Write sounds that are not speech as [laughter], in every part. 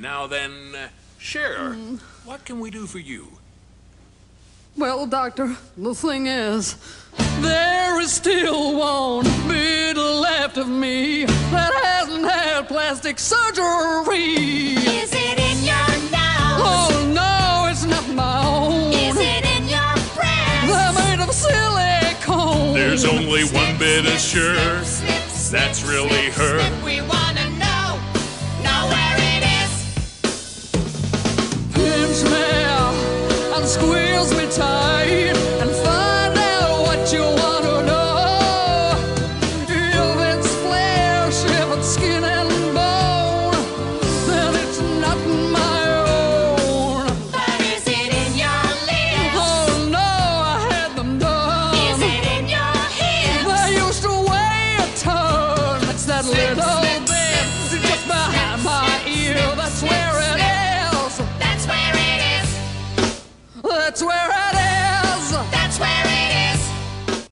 Now then, uh, Cher. What can we do for you? Well, Doctor, the thing is, there is still one bit left of me that hasn't had plastic surgery. Is it in your nose? Oh no, it's not my own. Is it in your breast? They're made of silicone. There's only one bit of sure. Snip, snip, That's really snip, her. snip. We wanna That's where it is. That's where it is.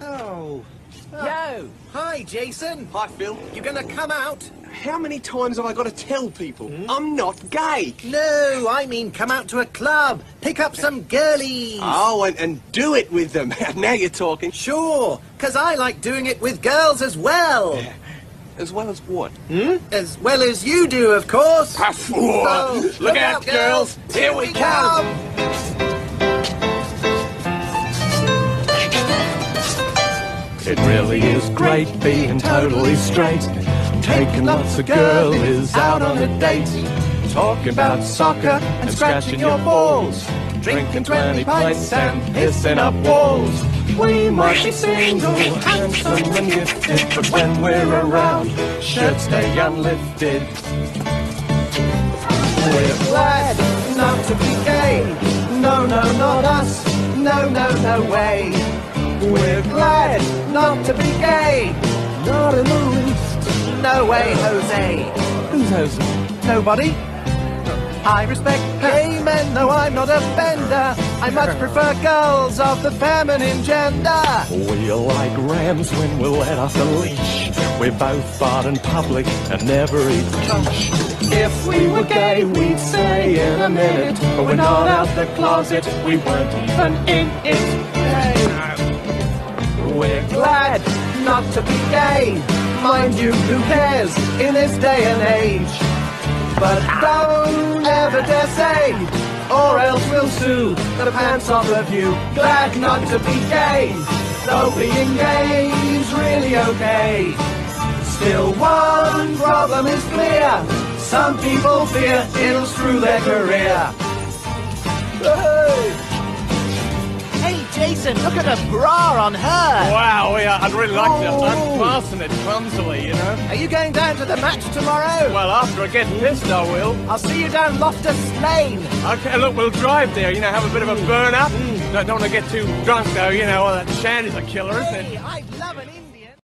Oh. Yo! Uh, hi, Jason. Hi, Phil. You gonna come out? How many times have I got to tell people hmm? I'm not gay? No, I mean come out to a club. Pick up some girlies. Oh, and, and do it with them. [laughs] now you're talking. Sure, because I like doing it with girls as well. As well as what? Hmm? As well as you do, of course. Oh, look out, girls. Here we come. It really is great being totally straight. Taking lots of girlies out on a date. Talking about soccer and scratching your balls. Drinking 20 pints and pissing up walls. We might be single, handsome and gifted, but when we're around, shirts stay unlifted. We're glad not to be gay. No, no, not us. No, no, no way. We're glad not to be gay. Not in the least. No way, Jose. Who's Jose? Nobody. I respect gay men, though I'm not a bender. I much prefer girls of the feminine gender. We're like rams when we're let off the leash. We're both fart in public and never eat lunch. If we were gay, we'd say in a minute. But we're not out the closet, we weren't even in it. We're glad not to be gay. Mind you, who cares in this day and age? But don't ever dare say, or else we'll sue the pants off of you. Glad not to be gay, though being gay is really okay. Still, one problem is clear. Some people fear it'll screw their career. Jason, look at the bra on her. Wow, yeah, I'd really like to Oh. unfasten it clumsily, you know? Are you going down to the match tomorrow? Well, after I get pissed, I will. I'll see you down Loftus Lane. Okay, look, we'll drive there, you know, have a bit of a burn up. Mm. Don't, don't want to get too drunk, though, you know, well, that shandy's a killer, isn't it? Hey,